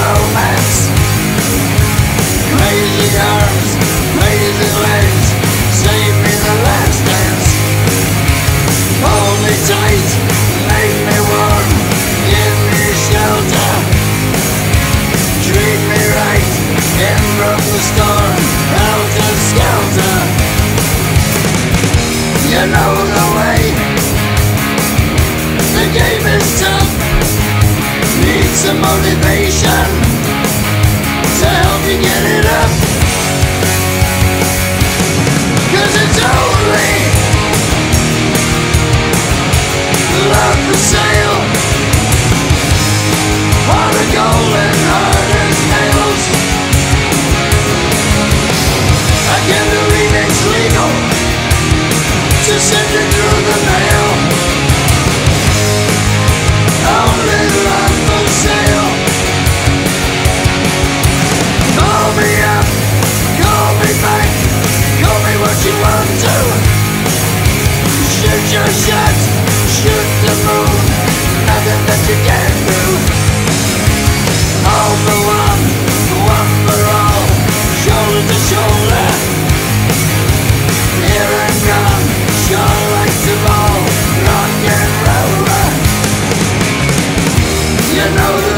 romance. Crazy arms, crazy legs Save me the last dance. Hold me tight, make me warm Give me shelter. Treat me right, in skelter You know the way. The game is tough. Need some motivation.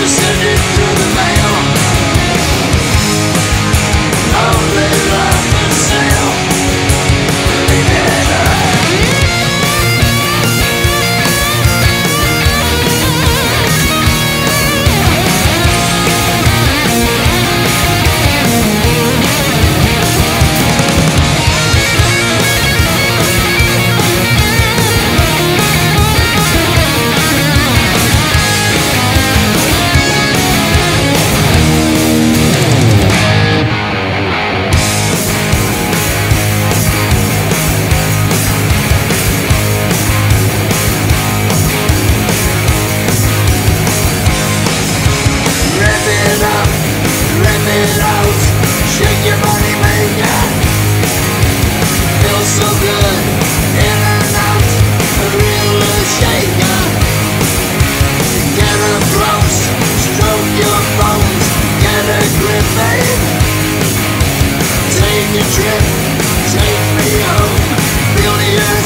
you send it through the mail?